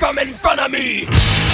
from in front of me.